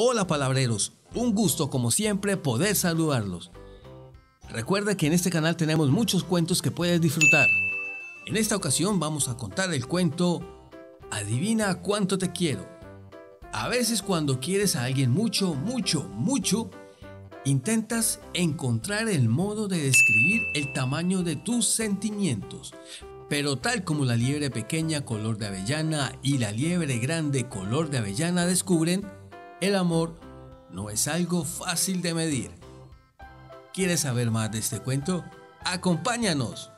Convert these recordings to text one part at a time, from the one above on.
Hola palabreros, un gusto como siempre poder saludarlos. Recuerda que en este canal tenemos muchos cuentos que puedes disfrutar. En esta ocasión vamos a contar el cuento Adivina cuánto te quiero. A veces cuando quieres a alguien mucho, mucho, mucho, intentas encontrar el modo de describir el tamaño de tus sentimientos. Pero tal como la liebre pequeña color de avellana y la liebre grande color de avellana descubren, el amor no es algo fácil de medir. ¿Quieres saber más de este cuento? ¡Acompáñanos!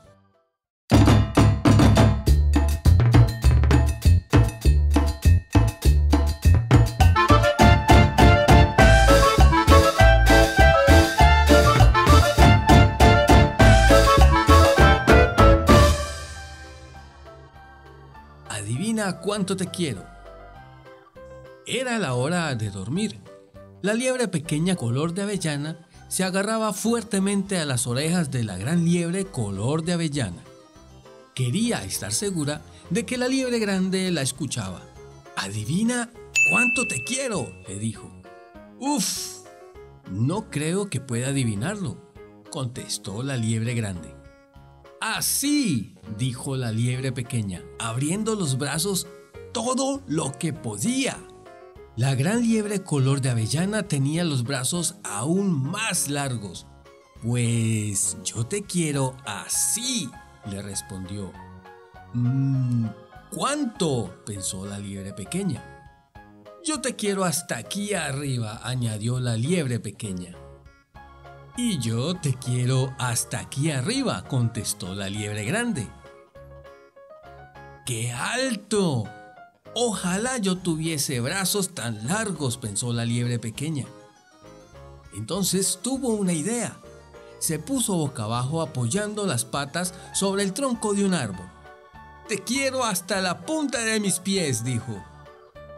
Adivina cuánto te quiero. Era la hora de dormir. La liebre pequeña color de avellana se agarraba fuertemente a las orejas de la gran liebre color de avellana. Quería estar segura de que la liebre grande la escuchaba. Adivina cuánto te quiero, le dijo. Uf, no creo que pueda adivinarlo, contestó la liebre grande. Así, dijo la liebre pequeña, abriendo los brazos todo lo que podía. La gran liebre color de avellana tenía los brazos aún más largos. Pues yo te quiero así, le respondió. Mmm, ¿cuánto? pensó la liebre pequeña. Yo te quiero hasta aquí arriba, añadió la liebre pequeña. Y yo te quiero hasta aquí arriba, contestó la liebre grande. ¡Qué alto! Ojalá yo tuviese brazos tan largos, pensó la liebre pequeña. Entonces tuvo una idea. Se puso boca abajo apoyando las patas sobre el tronco de un árbol. Te quiero hasta la punta de mis pies, dijo.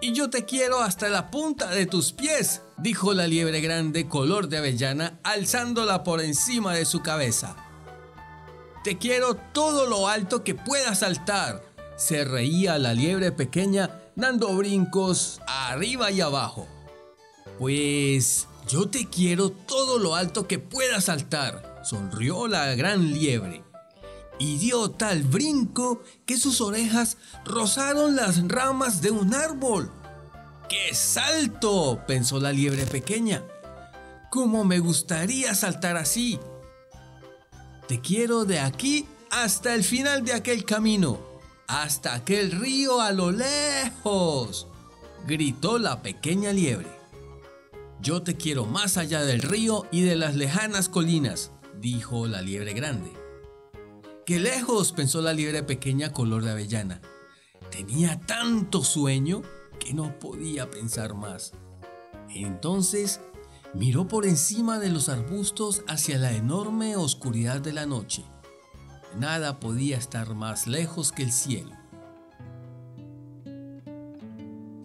Y yo te quiero hasta la punta de tus pies, dijo la liebre grande color de avellana, alzándola por encima de su cabeza. Te quiero todo lo alto que puedas saltar, se reía la liebre pequeña dando brincos arriba y abajo. Pues yo te quiero todo lo alto que puedas saltar, sonrió la gran liebre. Y dio tal brinco que sus orejas rozaron las ramas de un árbol. ¡Qué salto! pensó la liebre pequeña. ¿Cómo me gustaría saltar así? Te quiero de aquí hasta el final de aquel camino hasta aquel río a lo lejos, gritó la pequeña liebre. Yo te quiero más allá del río y de las lejanas colinas, dijo la liebre grande. ¡Qué lejos! pensó la liebre pequeña color de avellana. Tenía tanto sueño que no podía pensar más. Entonces miró por encima de los arbustos hacia la enorme oscuridad de la noche nada podía estar más lejos que el cielo.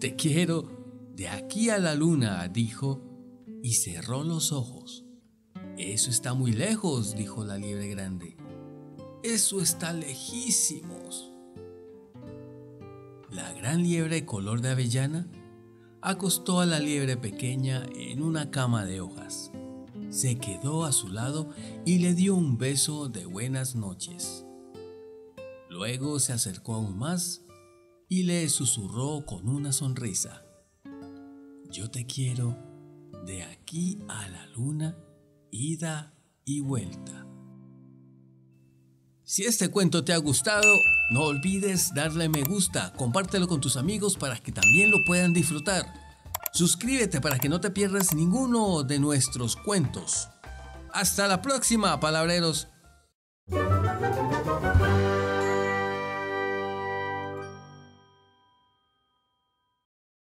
Te quiero de aquí a la luna, dijo, y cerró los ojos. Eso está muy lejos, dijo la liebre grande. Eso está lejísimos. La gran liebre color de avellana acostó a la liebre pequeña en una cama de hojas se quedó a su lado y le dio un beso de buenas noches. Luego se acercó aún más y le susurró con una sonrisa. Yo te quiero de aquí a la luna, ida y vuelta. Si este cuento te ha gustado, no olvides darle me gusta, compártelo con tus amigos para que también lo puedan disfrutar. Suscríbete para que no te pierdas ninguno de nuestros cuentos. Hasta la próxima, palabreros.